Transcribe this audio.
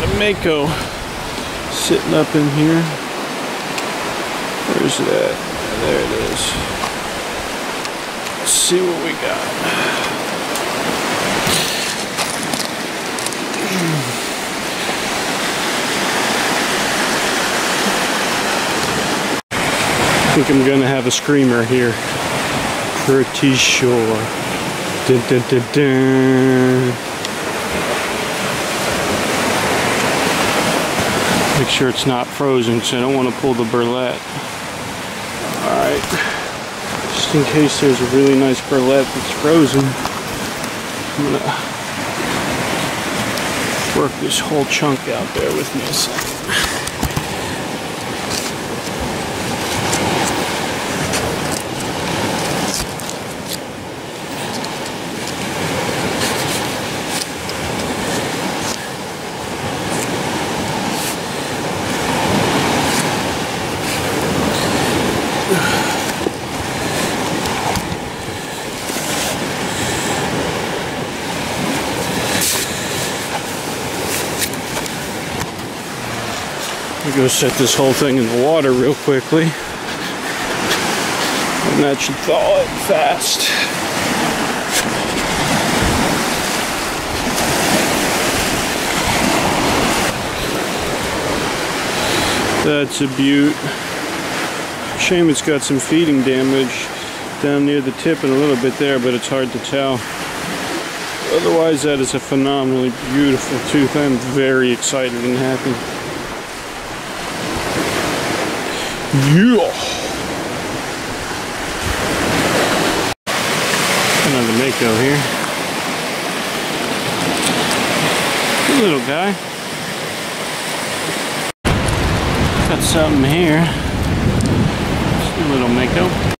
got a Mako sitting up in here. Where's that? There it is. Let's see what we got. I think I'm gonna have a screamer here. Pretty sure. Dun, dun, dun, Make sure it's not frozen because I don't want to pull the bourlette. Alright. Just in case there's a really nice bourlette that's frozen, I'm gonna work this whole chunk out there with me a second. We go set this whole thing in the water real quickly. And that should thaw it fast. That's a beaut. Shame it's got some feeding damage down near the tip and a little bit there, but it's hard to tell. Otherwise, that is a phenomenally beautiful tooth. I'm very excited and happy. Yeah. Another Mako here. Good little guy. Got something here. Just a little Mako.